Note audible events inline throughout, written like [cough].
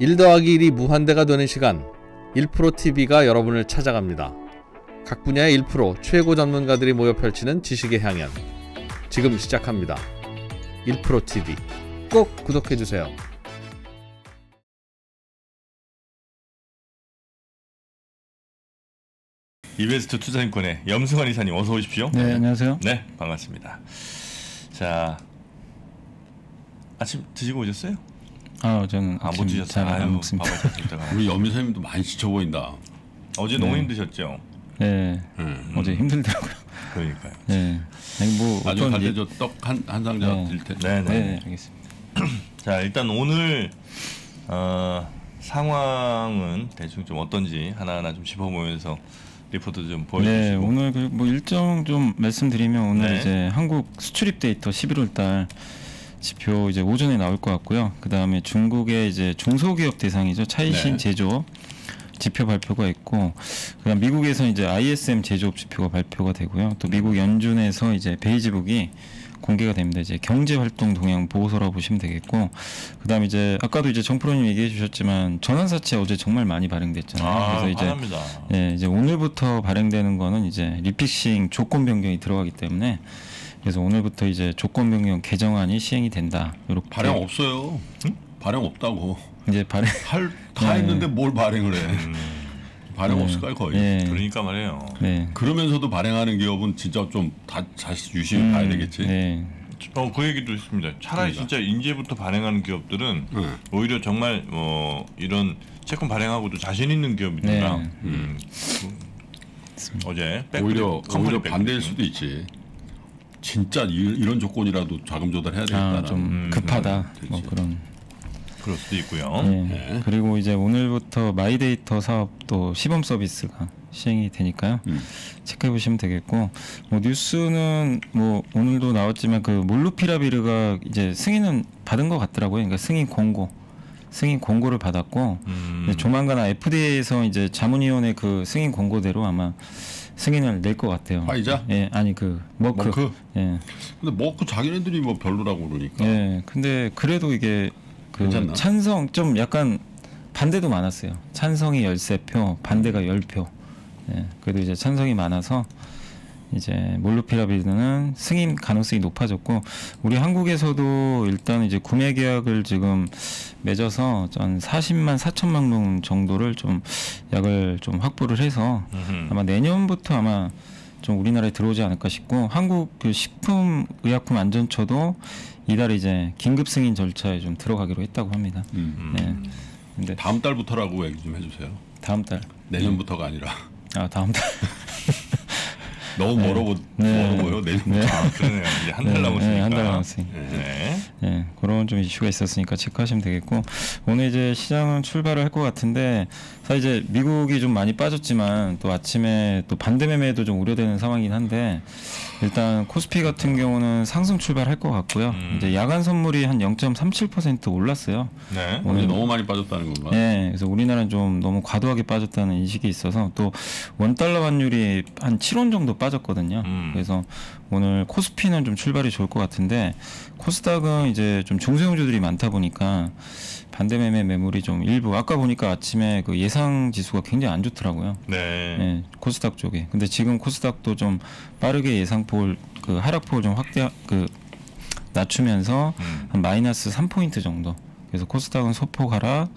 1 더하기 1이 무한대가 되는 시간 1프로TV가 여러분을 찾아갑니다. 각 분야의 1프로 최고 전문가들이 모여 펼치는 지식의 향연 지금 시작합니다. 1프로TV 꼭 구독해주세요. 이베스트 투자증권의 염승환 이사님 어서 오십시오. 네, 안녕하세요. 네, 반갑습니다. 자, 아침 드시고 오셨어요? 아, 저는 아, 못 아침 드셨어요? 잘안 아유, 먹습니다. 밥을 잘 드다가. 우리 연미 선생님도 많이 지쳐 보인다. 어제 너무 힘드셨죠? 네, 응. 어제 힘들더라고요. 그러니까요. 네, 아니 뭐 나중에 어떤 갈 예- 때저 떡 한 한 상자 네. 드릴 테니까. 네, 네, 네. 네, 알겠습니다. [clears throat] 자, 일단 오늘 어, 상황은 대충 좀 어떤지 하나하나 좀 짚어보면서 리포트 좀 네, 보여주시고. 오늘 그 뭐 일정 좀 말씀드리면 오늘 네. 이제 한국 수출입 데이터 11월 달 지표 이제 오전에 나올 것 같고요. 그 다음에 중국의 이제 중소기업 대상이죠 차이신 네. 제조업 지표 발표가 있고, 그다음 미국에서 이제 ISM 제조업 지표가 발표가 되고요. 또 미국 연준에서 이제 베이지북이 공개가 됩니다. 이제 경제 활동 동향 보고서라고 보시면 되겠고, 그다음 이제 아까도 이제 정프로님 얘기해 주셨지만 전환사채 어제 정말 많이 발행됐잖아요. 아, 그래서 이제. 네, 이제 오늘부터 발행되는 거는 이제 리픽싱 조건 변경이 들어가기 때문에 그래서 오늘부터 이제 조건 변경 개정안이 시행이 된다. 이렇게 발행 없어요. 발행 없다고. 이제 발행 할 다 네. 했는데 뭘 발행을 해. 발행 없을까요 거의. 네. 그러니까 말이에요. 네. 그러면서도 발행하는 기업은 진짜 좀다 다시 유심히 봐야 되겠지. 네. 어, 그 얘기도 했습니다. 차라리 그러니까. 진짜 인제부터 발행하는 기업들은 네. 오히려 정말 어, 이런 채권 발행하고도 자신 있는 기업이니까 네. 음. 그, 어제 오히려 오히려. 반대일 수도 있지. 진짜 이, 이런 조건이라도 자금 조달해야 되겠다는. 아, 좀 음, 급하다. 그렇지. 뭐 그런. 그럴 수도 있고요. 네. 네. 그리고 이제 오늘부터 마이데이터 사업도 시범 서비스가 시행이 되니까요. 음. 체크해 보시면 되겠고 뭐 뉴스는 뭐 오늘도 나왔지만 그 몰누피라비르가 이제 승인은 받은 것 같더라고요. 그러니까 승인 권고, 승인 권고를 받았고 음. 네, 조만간 FDA에서 이제 자문위원회 그 승인 권고대로 아마 승인을 낼 것 같아요. 화이자? 예, 아니 그 머크. 머크? 예, 근데 먹고 자기네들이 뭐 별로라고 그러니까. 예. 근데 그래도 이게 그 괜찮나? 찬성 좀 약간 반대도 많았어요. 찬성이 13표, 반대가 10표. 예. 그래도 이제 찬성이 많아서 이제 몰루피라비드는 승인 가능성이 높아졌고 우리 한국에서도 일단 이제 구매 계약을 지금 맺어서 한 40만 4천만 명 정도를 좀 약을 좀 확보를 해서 음흠. 아마 내년부터 아마 좀 우리나라에 들어오지 않을까 싶고 한국 그 식품 의약품 안전처도 이달 이제 긴급 승인 절차에 좀 들어가기로 했다고 합니다. 음. 네. 근데 다음 달부터라고 얘기 좀 해주세요. 다음 달. 내년부터가 아니라 아 다음 달. [laughs] 너무 멀어 보 네. 멀어 보여 내년. 네. 아, 그러네요. 이제 한 달 남았으니까. 네, 한달 남았으니. 네. 예, 그런 좀 이슈가 있었으니까 체크하시면 되겠고 오늘 이제 시장은 출발을 할 것 같은데 사실 이제 미국이 좀 많이 빠졌지만 또 아침에 또 반대 매매도 좀 우려되는 상황이긴 한데 일단 코스피 같은 경우는 상승 출발할 것 같고요. 음. 이제 야간 선물이 한 0.37% 올랐어요. 네. 오늘 너무 많이 빠졌다는 건가? 네, 그래서 우리나라는 좀 너무 과도하게 빠졌다는 인식이 있어서 또 원 달러 환율이 한 7원 정도 빠졌거든요. 음. 그래서 오늘 코스피는 좀 출발이 좋을 것 같은데 코스닥은 이제 좀 중소형주들이 많다 보니까 반대 매매 매물이 좀 일부 아까 보니까 아침에 그 예상 지수가 굉장히 안 좋더라고요. 네. 네, 코스닥 쪽에. 근데 지금 코스닥도 좀 빠르게 예상폭을 그 하락폭을 좀 확대 그 낮추면서 음. 한 마이너스 3포인트 정도. 그래서 코스닥은 소폭 하락,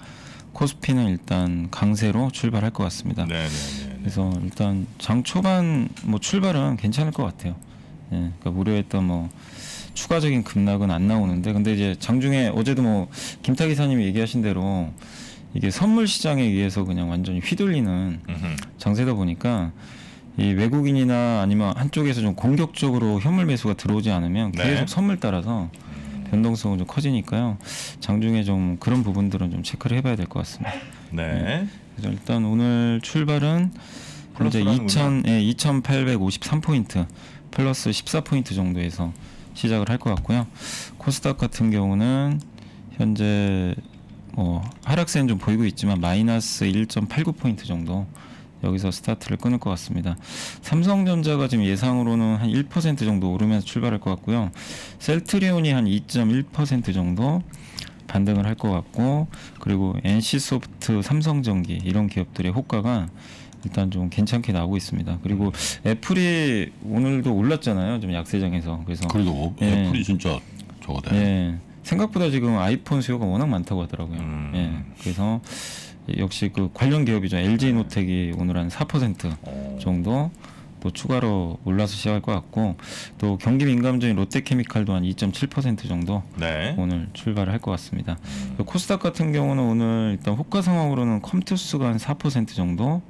코스피는 일단 강세로 출발할 것 같습니다. 네, 네, 네. 네. 그래서 일단 장 초반 뭐 출발은 괜찮을 것 같아요. 예, 그러니까 우려했던 뭐 추가적인 급락은 안 나오는데 근데 이제 장중에 어제도 뭐 김타 기사님이 얘기하신 대로 이게 선물 시장에 의해서 그냥 완전히 휘둘리는. 장세다 보니까 이 외국인이나 아니면 한쪽에서 좀 공격적으로 현물 매수가 들어오지 않으면 네. 계속 선물 따라서 변동성은 좀 커지니까요. 장중에 좀 그런 부분들은 좀 체크를 해봐야 될 것 같습니다. 네. 그래서 일단 오늘 출발은 현재 플러스라는군요. 2000, 예, 2,853포인트 플러스 14포인트 정도에서 시작을 할 것 같고요. 코스닥 같은 경우는 현재 뭐 하락세는 좀 보이고 있지만 마이너스 1.89포인트 정도 여기서 스타트를 끊을 것 같습니다. 삼성전자가 지금 예상으로는 한 1% 정도 오르면서 출발할 것 같고요. 셀트리온이 한 2.1% 정도, 반등을 할 것 같고 그리고 NC소프트, 삼성전기 이런 기업들의 호가가 일단 좀 괜찮게 나오고 있습니다. 그리고 애플이 오늘도 올랐잖아요. 좀 약세장에서 그래서 그래도 어, 예. 애플이 진짜 저거다. 예. 생각보다 지금 아이폰 수요가 워낙 많다고 하더라고요. 음. 예. 그래서 역시 그 관련 기업이죠. LG 노텍이 오늘 한4% 어. 정도 또 추가로 올라서 시작할 것 같고 또 경기 민감주인 롯데케미칼도 한 2.7% 정도 네. 오늘 출발을 할 것 같습니다. 그 코스닥 같은 경우는 오늘 일단 호가 상황으로는 컴투스가 한 4% 정도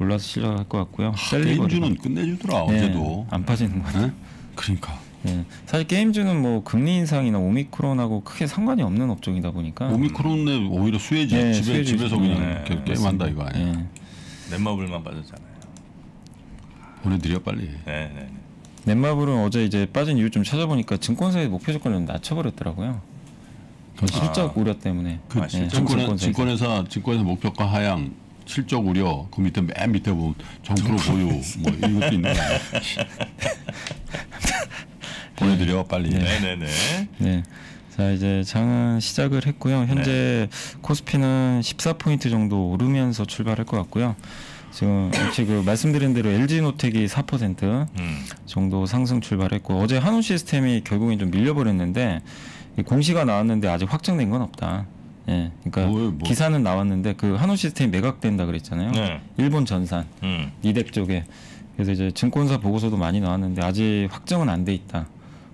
올라서 시작할 것 같고요. 셀리버리가- 게임주는 끝내주더라 예, 어제도. 안 빠지는 것 같아요. 예? 그러니까 예. 사실 게임주는 뭐 금리 인상이나 오미크론하고 크게 상관이 없는 업종이다 보니까 오미크론에 오히려 수혜지. 예, 집에 수혜지. 집에서 그냥 네, 게임한다 이거 아니야. 예. 넷마블만 빠졌잖아요. 보내드려 빨리. 네, 네. 넷마블은 어제 이제 빠진 이유 좀 찾아보니까 증권사의 목표 조건을 좀 낮춰버렸더라고요. 그 실적 우려 때문에. 그 아, 예, 실적 증권회. 증권회사 증권회사 목표가 하향 실적 우려 그 밑에 맨 밑에 보면 정프로 보유 뭐 이것도 있는 거야. [laughs] 보내드려 빨리. 네, 네, 네. 네. 자 이제 장은 시작을 했고요. 현재 코스피는 14포인트 정도 오르면서 출발할 것 같고요. 지금 역시 그 말씀드린 대로 LG 노텍이 4% 음. 정도 상승 출발했고 어제 한우 시스템이 결국엔 좀 밀려버렸는데 이 공시가 나왔는데 아직 확정된 건 없다. 예, 그러니까 뭐예요, 뭐. 기사는 나왔는데 그 한우 시스템이 매각된다 그랬잖아요. 네. 일본 전산 음. 이덱 쪽에 그래서 이제 증권사 보고서도 많이 나왔는데 아직 확정은 안 돼 있다.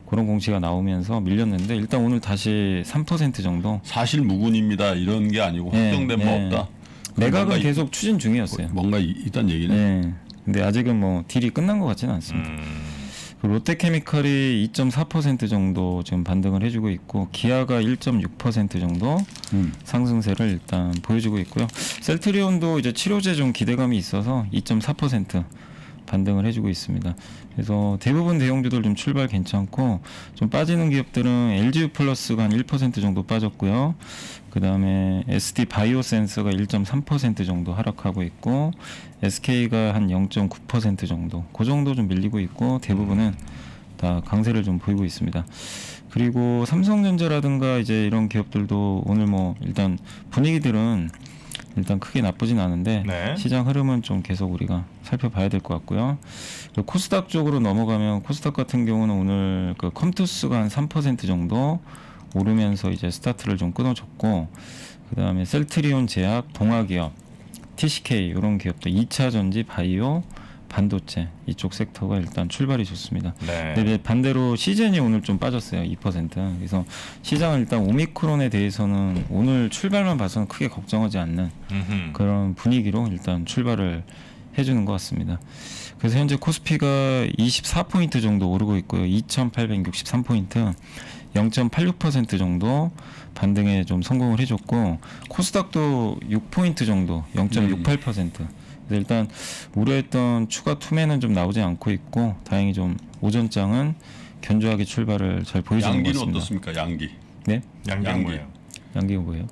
그런 공시가 나오면서 밀렸는데 일단 오늘 다시 3% 정도 사실 무근입니다 이런 게 아니고 예, 확정된 바 예. 없다. 매각은 계속 추진 중이었어요. 뭔가 이- 있단 얘기네. 예. 근데 아직은 뭐 딜이 끝난 것 같지는 않습니다. 음. 그 롯데케미칼이 2.4% 정도 지금 반등을 해주고 있고 기아가 1.6% 정도 음. 상승세를 일단 보여주고 있고요. 셀트리온도 이제 치료제 좀 기대감이 있어서 2.4% 반등을 해주고 있습니다. 그래서 대부분 대형주들 좀 출발 괜찮고 좀 빠지는 기업들은 LGU 플러스가 한 1% 정도 빠졌고요. 그 다음에 SD 바이오 센서가 1.3% 정도 하락하고 있고 SK가 한 0.9% 정도, 그 정도 좀 밀리고 있고 대부분은 다 강세를 좀 보이고 있습니다. 그리고 삼성전자라든가 이제 이런 기업들도 오늘 뭐 일단 분위기들은 일단 크게 나쁘진 않은데 네. 시장 흐름은 좀 계속 우리가 살펴봐야 될 것 같고요. 그 코스닥 쪽으로 넘어가면 코스닥 같은 경우는 오늘 그 컴투스가 한 3% 정도 오르면서 이제 스타트를 좀 끊어줬고 그 다음에 셀트리온 제약, 동아기업, TCK 이런 기업들 2차 전지, 바이오, 반도체 이쪽 섹터가 일단 출발이 좋습니다. 네. 근데 반대로 시즌이 오늘 좀 빠졌어요. 2%. 그래서 시장은 일단 오미크론에 대해서는 오늘 출발만 봐서는 크게 걱정하지 않는 음흠. 그런 분위기로 일단 출발을 해주는 것 같습니다. 그래서 현재 코스피가 24포인트 정도 오르고 있고요. 2,863포인트, 0.86% 정도 반등에 좀 성공을 해줬고 코스닥도 6포인트 정도, 0.68%. 그래서 일단 우려했던 추가 투매는 좀 나오지 않고 있고 다행히 좀 오전장은 견조하게 출발을 잘 보여주는 것 양기는 같습니다. 어떻습니까? 양기. 네, 양기. 뭐예요? 양기가 뭐예요?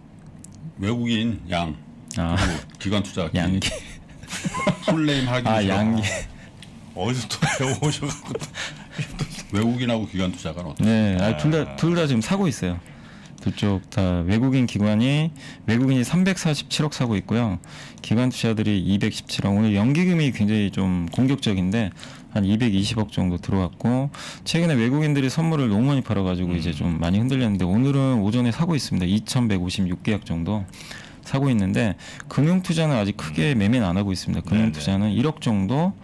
외국인 양. 아, 기관 투자. 양기. [laughs] 풀네임 하기 아, 싫어. 양기. 어디서 또 배워오셔갖고 [laughs] 외국인하고 기관 투자가 어떻게? 네, 둘다 둘 다 지금 사고 있어요. 두쪽다 외국인 기관이 외국인이 347억 사고 있고요. 기관 투자들이 217억. 오늘 연기금이 굉장히 좀 공격적인데 한 220억 정도 들어왔고 최근에 외국인들이 선물을 너무 많이 팔아가지고 이제 좀 많이 흔들렸는데 오늘은 오전에 사고 있습니다. 2,156계약 정도 사고 있는데 금융 투자는 아직 크게 매매는 안 하고 있습니다. 금융. 투자는 1억 정도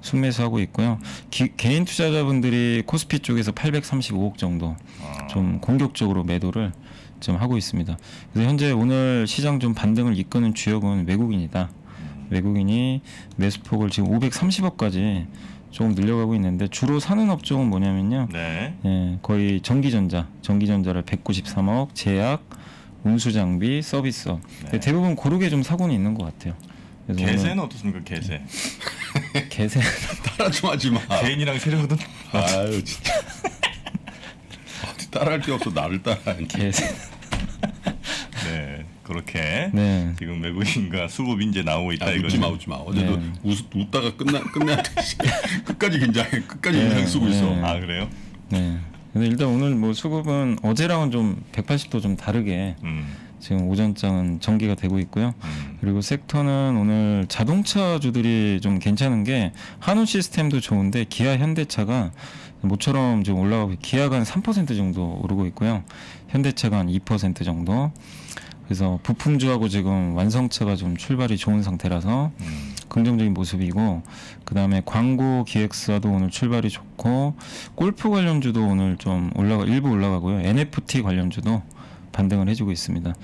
순매수하고 있고요. 기- 개인 투자자분들이 코스피 쪽에서 835억 정도 아. 좀 공격적으로 매도를 좀 하고 있습니다. 그래서 현재 오늘 시장 좀 반등을 이끄는 주역은 외국인이다. 외국인이 매수폭을 지금 530억까지 조금 늘려가고 있는데 주로 사는 업종은 뭐냐면요. 네. 예, 거의 전기전자, 전기전자를 193억, 제약, 운수장비, 서비스업. 네. 대부분 고르게 좀 사고는 있는 것 같아요. 개세는 어떻습니까? 개세. 개세 [laughs] 따라 좀 하지 마. 개인이랑 세력은 아유 진짜. 어디 따라할 게 없어 나를 따라. 개세. 네 그렇게 네. 지금 외국인과 수급 인재 나오고 있다 아, 이거죠. 웃지 마 웃지 마. 어제도 네. 웃, 웃다가 끝나 끝내야 돼. [laughs] 끝까지 긴장해. 끝까지 네, 인상 쓰고 있어. 네. 아 그래요? 네. 근데 일단 오늘 뭐 수급은 어제랑은 좀 180도 좀 다르게 음, 지금 오전장은 전개가 되고 있고요. 음. 그리고 섹터는 오늘 자동차주들이 좀 괜찮은 게 한우 시스템도 좋은데 기아 현대차가 모처럼 좀 올라가고 기아가 한 3% 정도 오르고 있고요. 현대차가 한 2% 정도. 그래서 부품주하고 지금 완성차가 좀 출발이 좋은 상태라서 음. 긍정적인 모습이고 그 다음에 광고 기획사도 오늘 출발이 좋고 골프 관련주도 오늘 좀 올라가 일부 올라가고요. NFT 관련주도 반등을 해주고 있습니다.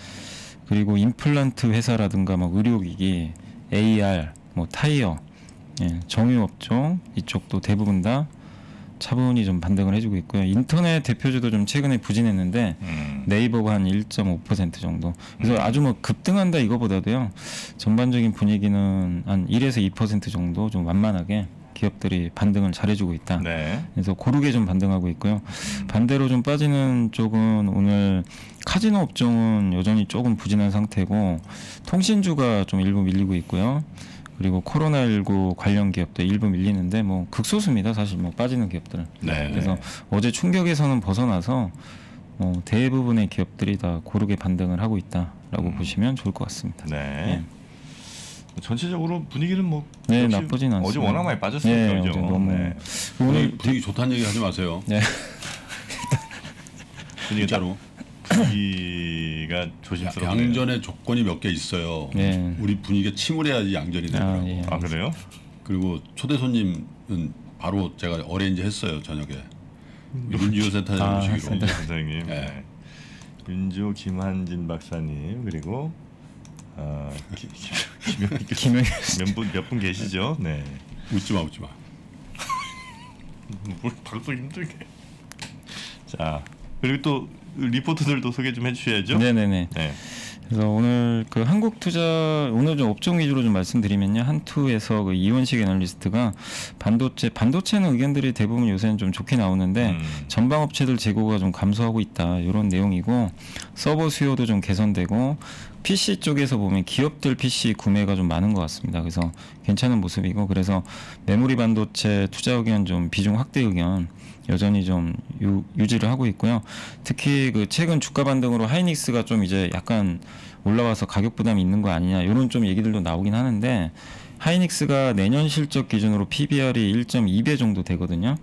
그리고 임플란트 회사라든가 뭐 의료기기, AR, 뭐 타이어, 예, 정유업종 이쪽도 대부분 다 차분히 좀 반등을 해주고 있고요. 인터넷 대표주도 좀 최근에 부진했는데 음. 네이버가 한 1.5% 정도. 그래서 아주 뭐 급등한다 이거보다도요. 전반적인 분위기는 한 1에서 2% 정도 좀 완만하게 기업들이 반등을 잘해주고 있다. 네. 그래서 고르게 좀 반등하고 있고요. 반대로 좀 빠지는 쪽은 오늘 카지노 업종은 여전히 조금 부진한 상태고 통신주가 좀 일부 밀리고 있고요. 그리고 코로나19 관련 기업도 일부 밀리는데 뭐 극소수입니다. 사실 뭐 빠지는 기업들은. 네. 그래서 어제 충격에서는 벗어나서 뭐 대부분의 기업들이 다 고르게 반등을 하고 있다라고 보시면 좋을 것 같습니다. 네. 전체적으로 분위기는 뭐 네, 나쁘진 않습니다. 어제 워낙 많이 빠졌으니까 네, 그죠? 너무 네. 오늘 분위기 좋다는 얘기 하지 마세요. 네. [laughs] 분위기 딱 진짜로. 분위기가 조심스럽네요. 양전의 조건이 몇 개 있어요. 네. 우리 분위기가 침울해야지 양전이 되더라고. 아, 예. 아 그래요? 그리고 초대 손님은 바로 제가 어레인지 했어요 저녁에 윤지호 센터장 아, 모시기로. 센터. 선생님. 네. 네. 윤주 김한진 박사님 그리고 어, 기- 기- 김영 김영 몇분 몇분 계시죠? 네. 웃지 마 웃지 마. 뭘 방송 힘들게. 자 그리고 또 리포트들도 소개 좀 해주셔야죠. 네네네. 네. 그래서 오늘 그 한국 투자 오늘 좀 업종 위주로 좀 말씀드리면요 한투에서 그 이원식 애널리스트가 반도체 반도체는 의견들이 대부분 요새는 좀 좋게 나오는데 음. 전방 업체들 재고가 좀 감소하고 있다 이런 내용이고 서버 수요도 좀 개선되고 PC 쪽에서 보면 기업들 PC 구매가 좀 많은 것 같습니다. 그래서 괜찮은 모습이고 그래서 메모리 반도체 투자 의견 좀 비중 확대 의견 여전히 좀 유, 유지를 하고 있고요. 특히 그 최근 주가 반등으로 하이닉스가 좀 이제 약간 올라와서 가격 부담이 있는 거 아니냐 이런 좀 얘기들도 나오긴 하는데 하이닉스가 내년 실적 기준으로 PBR이 1.2배 정도 되거든요.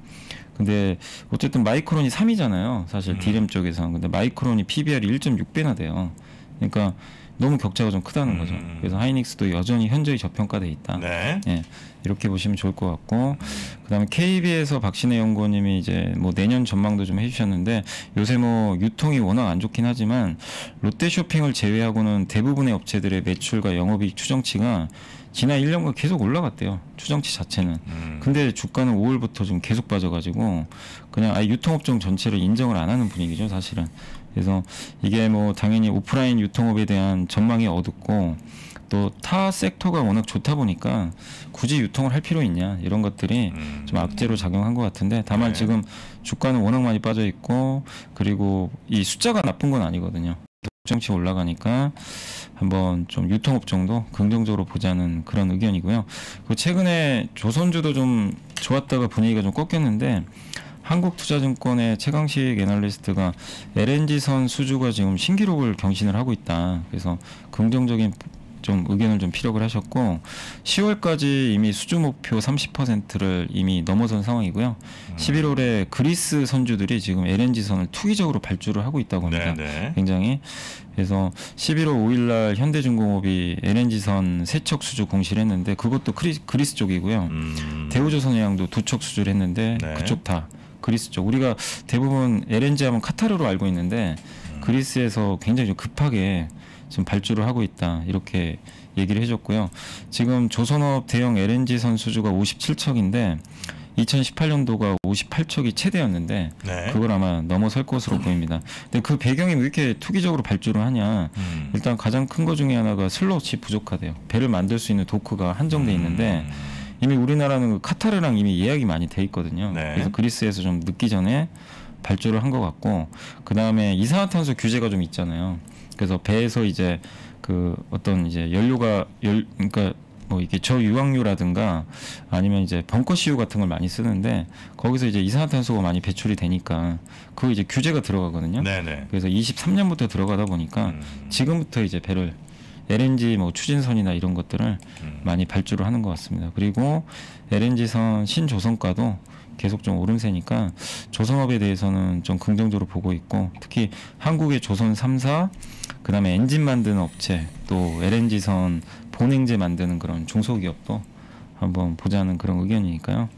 근데 어쨌든 마이크론이 3이잖아요. 사실 디램 쪽에서. 근데 마이크론이 PBR이 1.6배나 돼요. 그러니까 너무 격차가 좀 크다는 거죠. 음. 그래서 하이닉스도 여전히 현저히 저평가돼 있다. 네. 예, 이렇게 보시면 좋을 것 같고 그다음에 KB에서 박신혜 연구원님이 이제 뭐 내년 전망도 좀 해주셨는데 요새 뭐 유통이 워낙 안 좋긴 하지만 롯데쇼핑을 제외하고는 대부분의 업체들의 매출과 영업이익 추정치가 지난 1년간 계속 올라갔대요. 추정치 자체는. 음. 근데 주가는 5월부터 좀 계속 빠져가지고 그냥 아예 유통업종 전체를 인정을 안 하는 분위기죠, 사실은. 그래서 이게 뭐 당연히 오프라인 유통업에 대한 전망이 어둡고 또 타 섹터가 워낙 좋다 보니까 굳이 유통을 할 필요 있냐 이런 것들이 음. 좀 악재로 작용한 것 같은데 다만 네. 지금 주가는 워낙 많이 빠져 있고 그리고 이 숫자가 나쁜 건 아니거든요. 정치 올라가니까 한번 좀 유통업종도 긍정적으로 보자는 그런 의견이고요. 그 최근에 조선주도 좀 좋았다가 분위기가 좀 꺾였는데 한국투자증권의 최강식 애널리스트가 LNG선 수주가 지금 신기록을 경신을 하고 있다. 그래서 긍정적인 좀 의견을 좀 피력을 하셨고 10월까지 이미 수주 목표 30%를 이미 넘어선 상황이고요. 11월에 그리스 선주들이 지금 LNG선을 투기적으로 발주를 하고 있다고 합니다. 네, 네. 굉장히 그래서 11월 5일날 현대중공업이 LNG선 세 척 수주 공시를 했는데 그것도 크리, 그리스 쪽이고요. 음. 대우조선해양도 두 척 수주를 했는데 네. 그쪽 다 그리스 쪽. 우리가 대부분 LNG 하면 카타르로 알고 있는데 음. 그리스에서 굉장히 좀 급하게 지금 발주를 하고 있다 이렇게 얘기를 해줬고요. 지금 조선업 대형 LNG 선 수주가 57척인데 2018년도가 58척이 최대였는데 네. 그걸 아마 넘어설 것으로 보입니다. 근데 그 배경이 왜 이렇게 투기적으로 발주를 하냐? 음. 일단 가장 큰것 중에 하나가 슬롯이 부족하대요. 배를 만들 수 있는 도크가 한정돼 있는데 음. 이미 우리나라는 그 카타르랑 이미 예약이 많이 돼 있거든요. 네. 그래서 그리스에서 좀 늦기 전에 발주를 한 것 같고 그 다음에 이산화탄소 규제가 좀 있잖아요. 그래서 배에서 이제 그 어떤 이제 연료가 열 그러니까 뭐 이게 저유황유라든가 아니면 이제 벙커시유 같은 걸 많이 쓰는데 거기서 이제 이산화탄소가 많이 배출이 되니까 그거 이제 규제가 들어가거든요. 네네. 그래서 23년부터 들어가다 보니까 음. 지금부터 이제 배를 LNG 뭐 추진선이나 이런 것들을 음. 많이 발주를 하는 것 같습니다. 그리고 LNG선 신조선가도 계속 좀 오름세니까 조선업에 대해서는 좀 긍정적으로 보고 있고 특히 한국의 조선 3사 그다음에 엔진 만드는 업체 또 LNG선 본행제 만드는 그런 중소기업도 한번 보자는 그런 의견이니까요.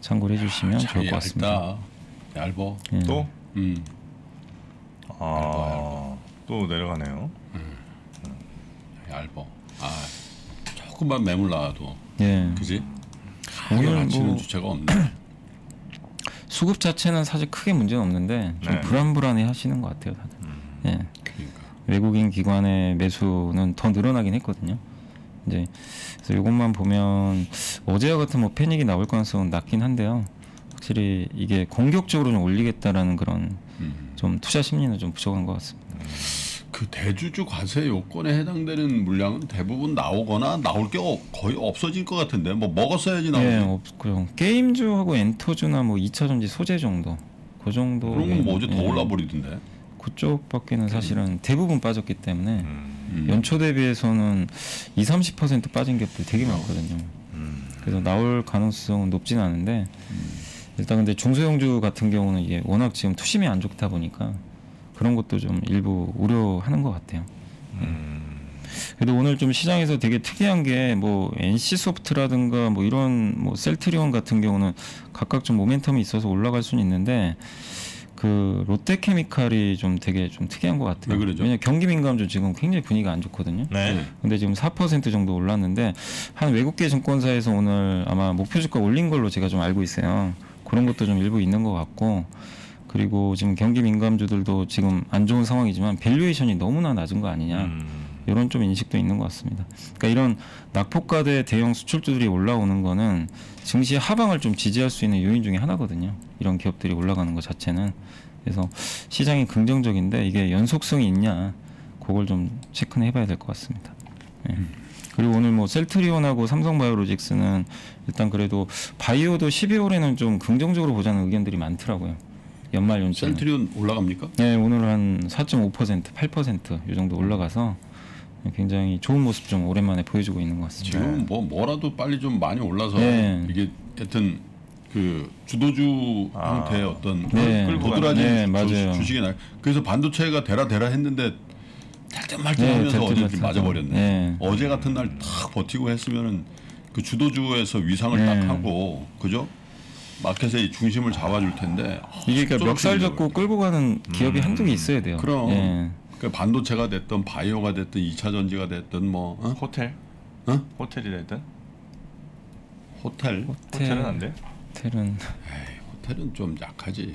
참고를 해주시면 참 좋을 것 같습니다. 얇다. 얇어. 예. 또? 음. 아, 또 내려가네요. 얇어. 아 조금만 매물 나와도 예. 그지? 오늘 가치는 뭐- 주체가 없네. [clears throat] 수급 자체는 사실 크게 문제는 없는데 좀 네. 불안불안해 하시는 것 같아요. 다들. 예. 그러니까. 외국인 기관의 매수는 더 늘어나긴 했거든요. 이제 그래서 이것만 보면 어제와 같은 뭐 패닉이 나올 가능성은 낮긴 한데요. 확실히 이게 공격적으로 좀 올리겠다라는 그런 음. 좀 투자 심리는 좀 부족한 것 같습니다. 그 대주주 과세 요건에 해당되는 물량은 대부분 나오거나 나올 게 어- 거의 없어질 것 같은데 뭐 먹었어야지 나오지. 예, 없고요. 게임주하고 엔터주나 뭐 2차 전지 소재 정도. 그 정도. 그런 건뭐 어제 더 예, 올라 버리던데. 그쪽밖에는 사실은 대부분 빠졌기 때문에 음. 음. 연초 대비해서는 2, 30% 빠진 격들 되게 많거든요. 음. 그래서 나올 가능성은 높진 않은데 일단 근데 중소형주 같은 경우는 이게 워낙 지금 투심이 안 좋다 보니까 그런 것도 좀 일부 우려하는 것 같아요. 음. 그래도 오늘 좀 시장에서 되게 특이한 게 뭐 NC 소프트라든가 뭐 이런 뭐 셀트리온 같은 경우는 각각 좀 모멘텀이 있어서 올라갈 수는 있는데 그 롯데케미칼이 좀 되게 좀 특이한 것 같아요. 왜 그러죠? 왜냐 경기 민감주 지금 굉장히 분위기가 안 좋거든요. 네. 근데 지금 4% 정도 올랐는데 한 외국계 증권사에서 오늘 아마 목표 주가 올린 걸로 제가 좀 알고 있어요. 그런 것도 좀 일부 있는 것 같고 그리고 지금 경기 민감주들도 지금 안 좋은 상황이지만 valuation이 너무나 낮은 거 아니냐. 음. 이런 좀 인식도 있는 것 같습니다. 그러니까 이런 낙폭과대 대형 수출주들이 올라오는 거는 증시 하방을 좀 지지할 수 있는 요인 중에 하나거든요. 이런 기업들이 올라가는 것 자체는 그래서 시장이 긍정적인데 이게 연속성이 있냐 그걸 좀 체크는 해봐야 될 것 같습니다. 예. 그리고 오늘 뭐 셀트리온하고 삼성바이오로직스는 일단 그래도 바이오도 12월에는 좀 긍정적으로 보자는 의견들이 많더라고요. 연말 연초는. 셀트리온 올라갑니까? 네, 오늘 한 4.5%, 8%이 정도 올라가서 굉장히 좋은 모습 좀 오랜만에 보여주고 있는 것 같습니다. 지금 뭐 뭐라도 빨리 좀 많이 올라서 네. 이게 하여튼 그 주도주 아. 형태의 어떤 네. 도드라지 네, 주- 맞아요. 주식이 나. 그래서 반도체가 대라 대라 했는데 탈때말때 네, 하면서 어제. 맞아버렸네. 네. 어제 같은 날 탁 버티고 했으면은 그 주도주에서 위상을 네. 딱 하고 그죠? 마켓의 중심을 잡아줄 텐데 아, 이게 그러니까 멱살. 잡고 끌고 가는 기업이 음. 한두 개 있어야 돼요. 그럼. 예. 그 반도체가 됐든 바이오가 됐든 2차 전지가 됐든 뭐 어? 호텔? 어? 호텔이 됐든? 호텔 호텔 은 안 돼? 호텔은 에이, 호텔은 좀 약하지.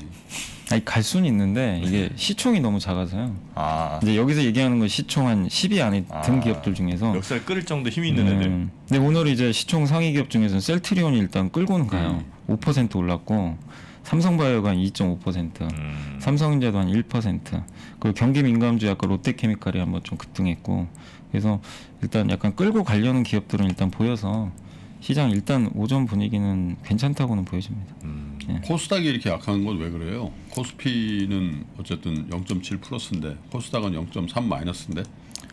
아니 갈 수는 있는데 이게 시총이 너무 작아서요. 아. 이제 여기서 얘기하는 건 시총 한 10위 안에 든 아. 기업들 중에서 멱살 끌을 정도 힘이 있는 애들. 음, 근데 오늘 이제 시총 상위 기업 중에서는 셀트리온이 일단 끌고는 가요. 5% 올랐고 삼성바이오가 한 2.5%, 음. 삼성전자도 한 1%, 그리고 경기 민감주 약간 롯데케미칼이 한번 좀 급등했고, 그래서 일단 약간 끌고 가려는 기업들은 일단 보여서 시장 일단 오전 분위기는 괜찮다고는 보여집니다. 음. 예. 코스닥이 이렇게 약한 건 왜 그래요? 코스피는 어쨌든 0.7 플러스인데 코스닥은 0.3 마이너스인데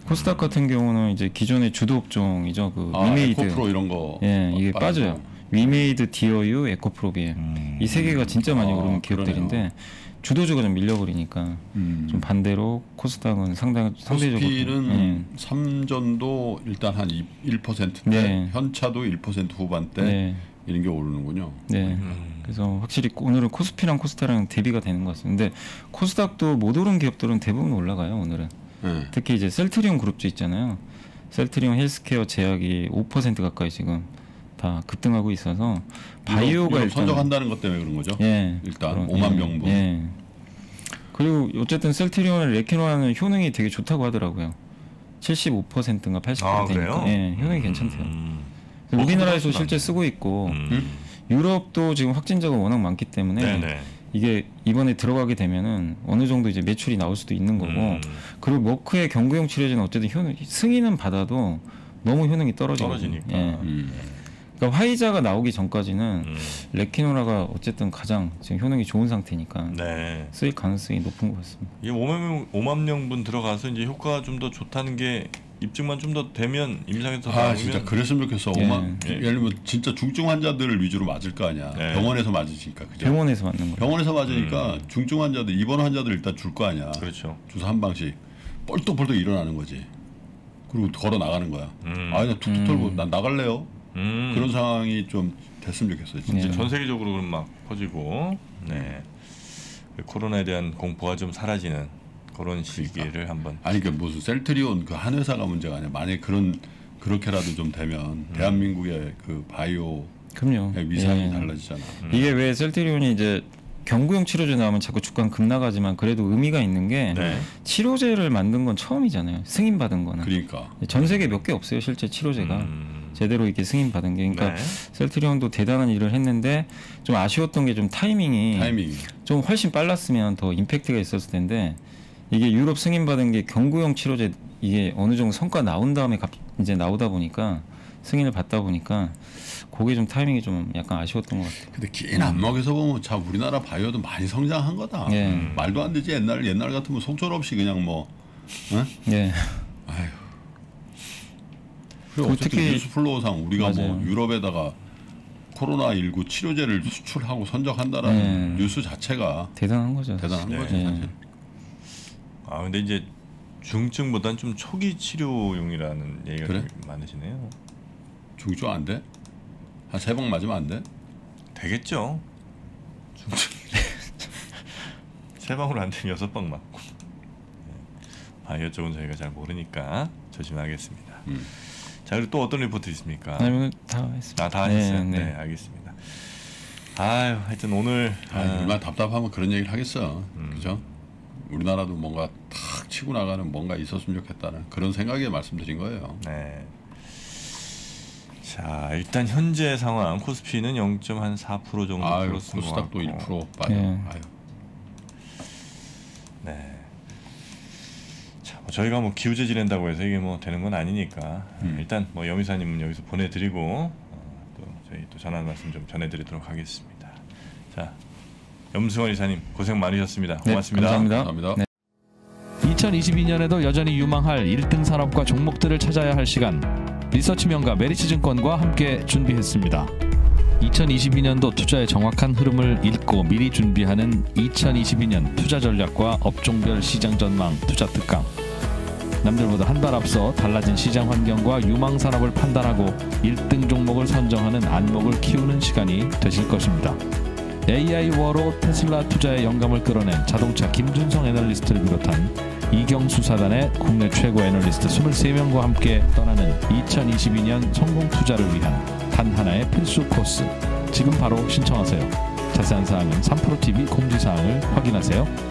코스닥 같은 경우는 이제 기존의 주도 업종이죠, 그 아, 위메이드, 에코프로 이런 거 예, 이게 빠져서. 빠져요. 위메이드, 디어유, 에코프로비엠. 음. 이세 개가 진짜 많이 아, 오르는 기업들인데 주도주가 좀 밀려버리니까 음. 좀 반대로 코스닥은 상당 상대적으로 코스피는 예. 삼전도 일단 한 1%인데 네. 현차도 1% 후반대 네, 이런 게 오르는군요. 네. 음. 그래서 확실히 오늘은 코스피랑 코스닥이랑 대비가 되는 것 같습니다. 근데 코스닥도 못 오른 기업들은 대부분 올라가요 오늘은. 네. 특히 이제 셀트리온 그룹주 있잖아요. 셀트리온 헬스케어 제약이 5% 가까이 지금 다 급등하고 있어서 바이오가 유럽 일단 선정한다는 것 때문에 그런 거죠. 예, 일단 그런- 5만 예, 명분. 예. 그리고 어쨌든 셀트리온을 레키노하는 효능이 되게 좋다고 하더라고요. 75%인가 80% 아, 그래요? 예, 효능이 괜찮대요. 음. 우리나라에서 어, 실제 쓰고 있고 음. 유럽도 지금 확진자가 워낙 많기 때문에 네네. 이게 이번에 들어가게 되면은 어느 정도 이제 매출이 나올 수도 있는 거고 음. 그리고 머크의 경구용 치료제는 어쨌든 효능 승인은 받아도 너무 효능이. 떨어지니까. 예. 음. 그러니까 화이자가 나오기 전까지는 음. 레키노라가 어쨌든 가장 지금 효능이 좋은 상태니까 네. 쓰일 가능성이 높은 것 같습니다. 이게 5만 명, 5만 명분 들어가서 이제 효과가 좀 더 좋다는 게 입증만 좀 더 되면 임상에서 아 나오면 진짜 그랬으면 좋겠어. 예. 오만 예. 예를 들면 진짜 중증 환자들을 위주로 맞을 거 아니야. 예. 병원에서 맞으니까 그죠? 병원에서 맞는 거예요. 병원에서 맞으니까 중증 환자들 입원 환자들 일단 줄 거 아니야. 그렇죠. 주사 한 방씩 뻘떡뻘떡 일어나는 거지. 그리고 걸어 나가는 거야. 음. 아, 나 툭툭 음. 털고 난 나갈래요. 음. 그런 상황이 좀 됐으면 좋겠어요. 진짜. 예. 전 세계적으로 그럼 막 퍼지고 네. 그 코로나에 대한 공포가 좀 사라지는 그런 시기를 한번 아니 그 무슨 셀트리온 그 한 회사가 문제가 아니야. 만약 그런 그렇게라도 좀 되면 음. 대한민국의 그 바이오 그럼요. 위상이 예. 달라지잖아. 음. 이게 왜 셀트리온이 이제 경구용 치료제 나오면 자꾸 주가 급 나가지만 그래도 의미가 있는 게 네. 치료제를 만든 건 처음이잖아요. 승인 받은 거는 그러니까 전 세계 몇 개 없어요. 실제 치료제가 음. 제대로 이렇게 승인 받은 게 그러니까 네. 셀트리온도 대단한 일을 했는데 좀 아쉬웠던 게 좀 타이밍이 타이밍. 좀 훨씬 빨랐으면 더 임팩트가 있었을 텐데 이게 유럽 승인 받은 게 경구용 치료제 이게 어느 정도 성과 나온 다음에 갑- 이제 나오다 보니까 승인을 받다 보니까 그게 좀 타이밍이 좀 약간 아쉬웠던 것 같아요. 근데 긴 안목에서 보면 참 우리나라 바이오도 많이 성장한 거다. 예. 음. 말도 안 되지 옛날 옛날 같으면 속절 없이 그냥 뭐 응? 예. 그 특히- 뉴스 플로우상 우리가 뭐 맞아요. 유럽에다가 코로나 19 치료제를 수출하고 선적한다라는 네. 뉴스 자체가 대단한 거죠. 대단한 네. 예. 사실. 아 근데 이제 중증보다는 좀 초기 치료용이라는 얘기가 그래? 좀 많으시네요. 중증 안 돼? 한세방 맞으면 안 돼? 되겠죠. 중증 [laughs] 세 방으로 안 되면 여섯 방 맞고. 네. 바이오 쪽은 저희가 잘 모르니까 조심하겠습니다. 음. 자 그리고 또 어떤 리포트 있습니까? 네, 오늘 다 했습니다. 아, 다 하셨어요. 네, 네, 네. 알겠습니다. 아유, 하여튼 오늘 아, 아, 얼마나 답답하면 그런 얘기를 하겠어. 음. 그죠? 우리나라도 뭔가 탁 치고 나가는 뭔가 있었으면 좋겠다는 그런 생각에 말씀드린 거예요. 네. 자, 일단 현재 상황 코스피는 0.4% 정도 아유, 플러스인 것 코스닥도 같고. 1% 빠져. 예. 아유. 네. 자, 뭐 저희가 뭐 기우제 지낸다고 해서 이게 뭐 되는 건 아니니까 음. 일단 뭐 여미사님은 여기서 보내드리고 어, 또 저희 또 전화 말씀 좀 전해드리도록 하겠습니다. 자, 염승원 이사님 고생 많으셨습니다. 네, 고맙습니다. 감사합니다. 감사합니다. 네. 2022년에도 여전히 유망할 1등 산업과 종목들을 찾아야 할 시간 리서치 명가 메리츠증권과 함께 준비했습니다. 2022년도 투자의 정확한 흐름을 읽고 미리 준비하는 2022년 투자 전략과 업종별 시장 전망 투자 특강. 남들보다 한 발 앞서 달라진 시장 환경과 유망 산업을 판단하고 1등 종목을 선정하는 안목을 키우는 시간이 되실 것입니다. AI 워로 테슬라 투자에 영감을 끌어낸 자동차 김준성 애널리스트를 비롯한 이경수 사단의 국내 최고 애널리스트 23명과 함께 떠나는 2022년 성공 투자를 위한 단 하나의 필수 코스. 지금 바로 신청하세요. 자세한 사항은 3프로TV 공지사항을 확인하세요.